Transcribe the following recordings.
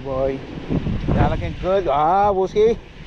Boy. Yeah, looking good. Ah, Whiskey. Pretty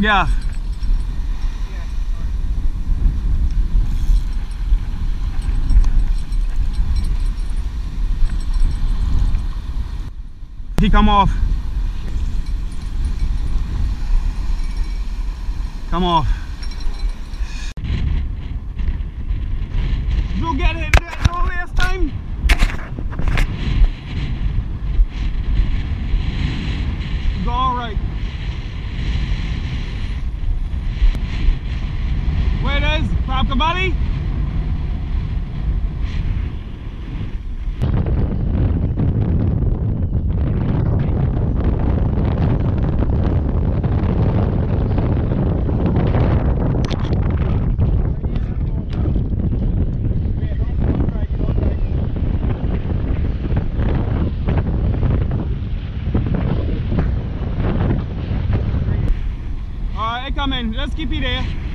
Yeah. He come off. Come off. coming. Let's keep it there.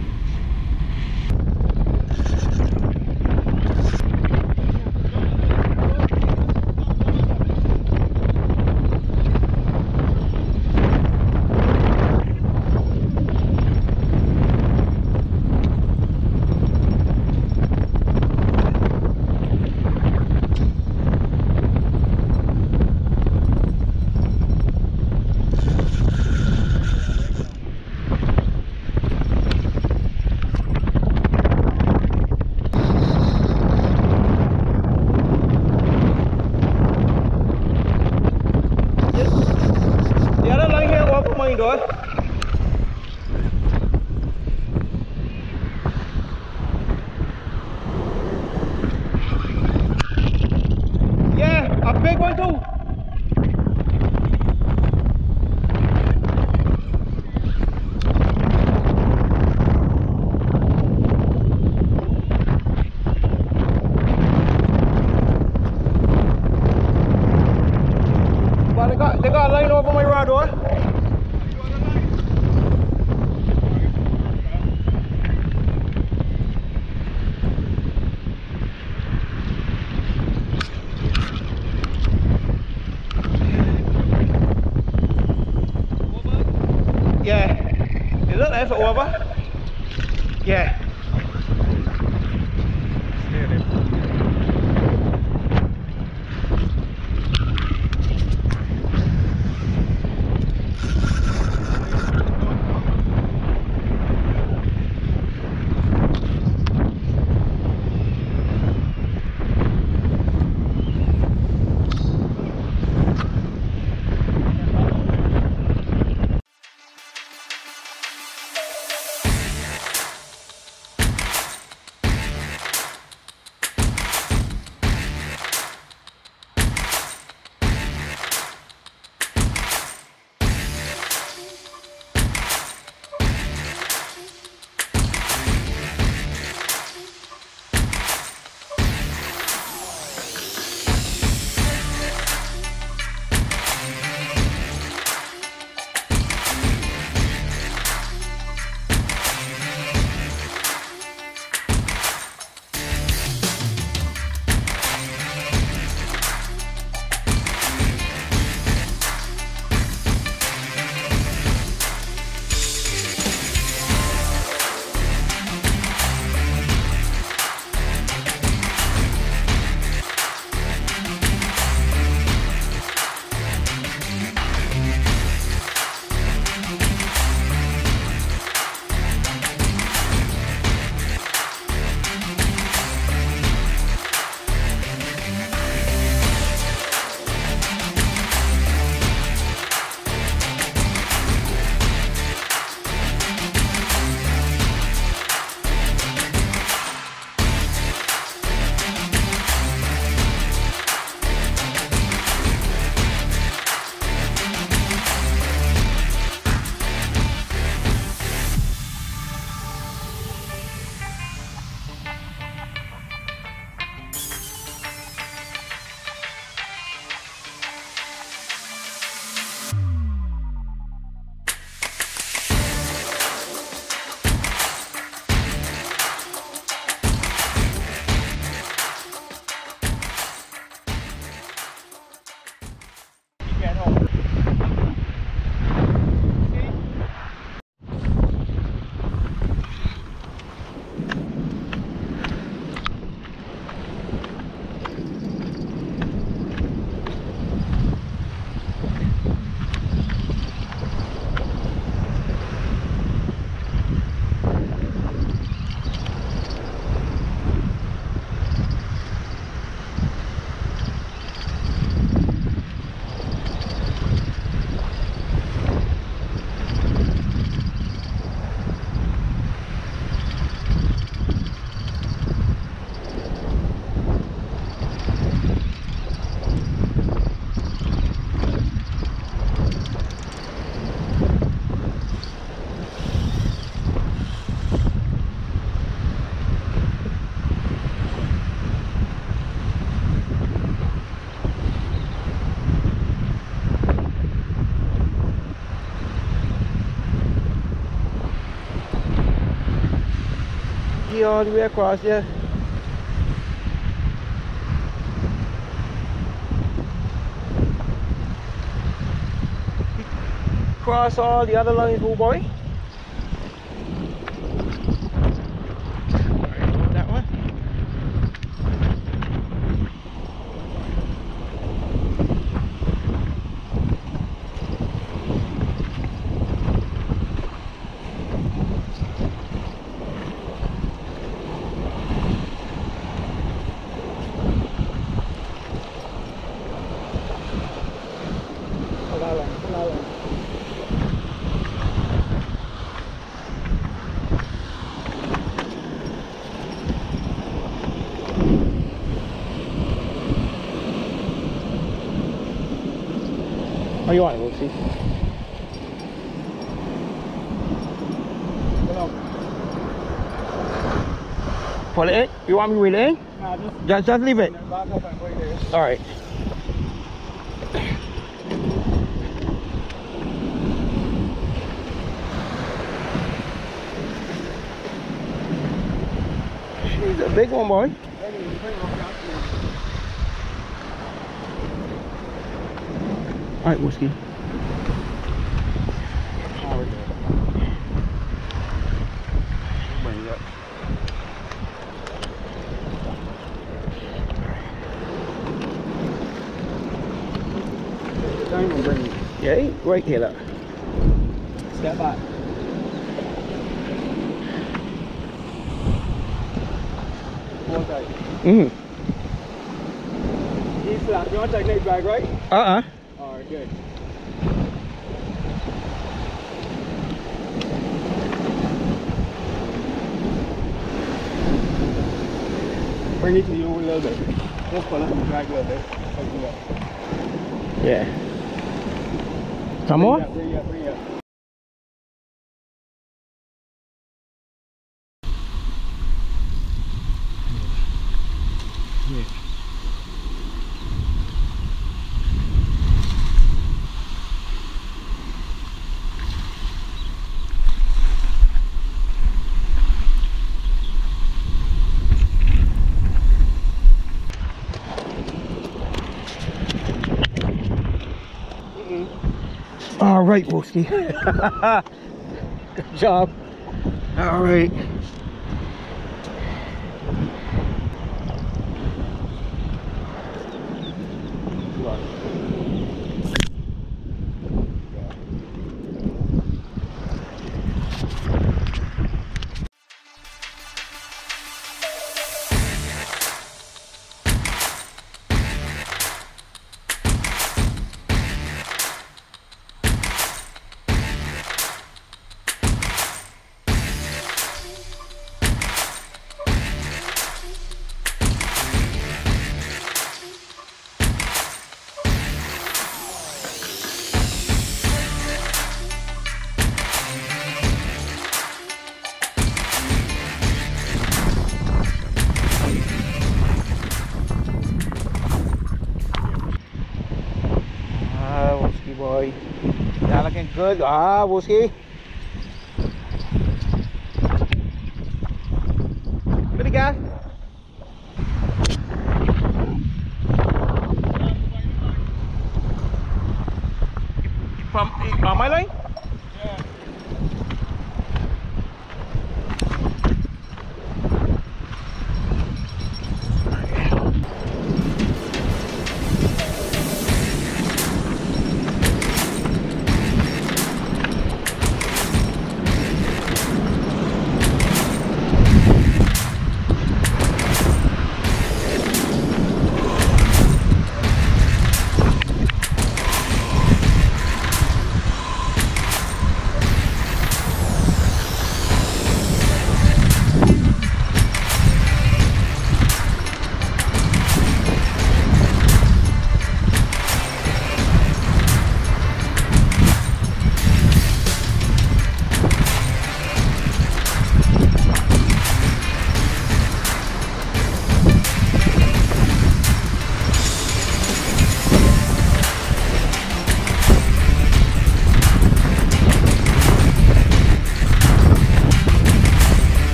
door. yeah, is that there for over? Yeah, all the way across here. Cross all the other lines, oh boy. You want it, in? You want me to it in? Nah, just Just, just leave it. Alright. She's a big one, boy. Alright, whiskey. Bring it up. Don't even bring it. Yeah, right here, look. Step back. Tight. Mm. Ease flat. You want to take neck drag, right? Uh-uh. Good. Bring it to you a little bit. Just pull it and drag a little bit. Yeah. Some more? Bring it up, bring it up, bring it up. All right, Whiskey. Good job. All right. You're looking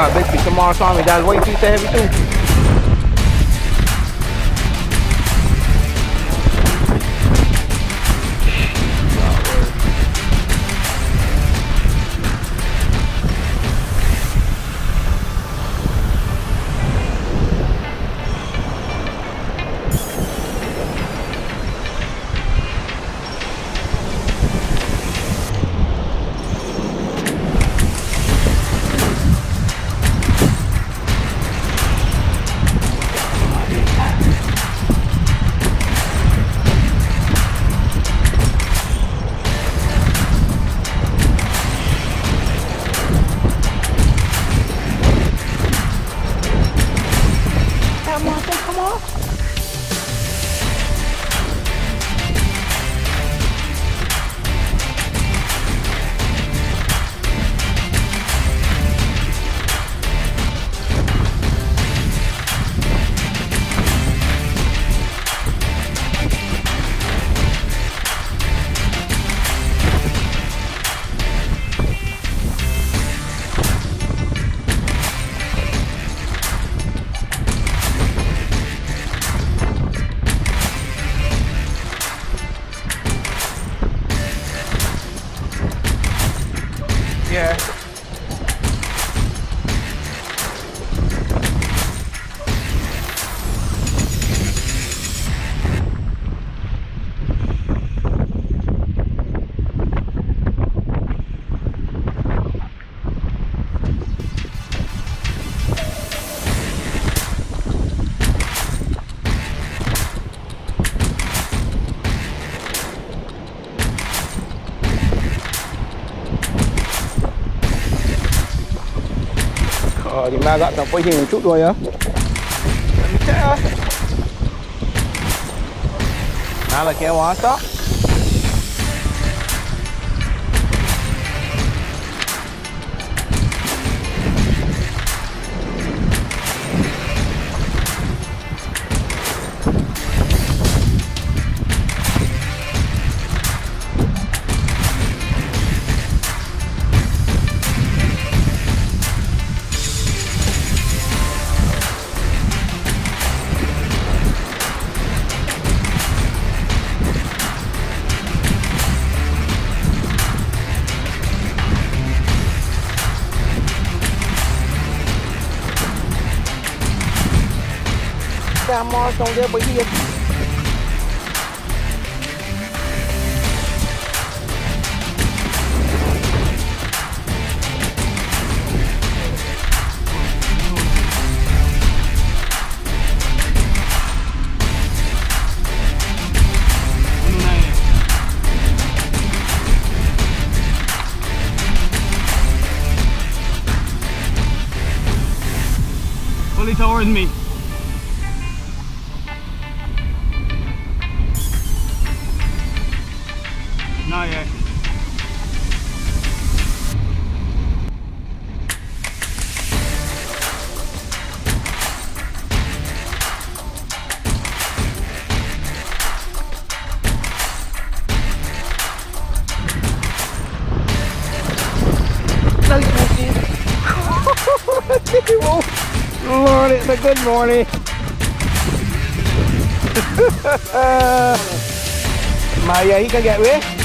up big piece tomorrow, Swami. That's way piece heavy too. Ờ thì ma tập quay hình một chút thôi nhá Nào là kéo hóa stop ra mo trong kia bởi vì Fully towards me. Good morning. Mà giờ can get with.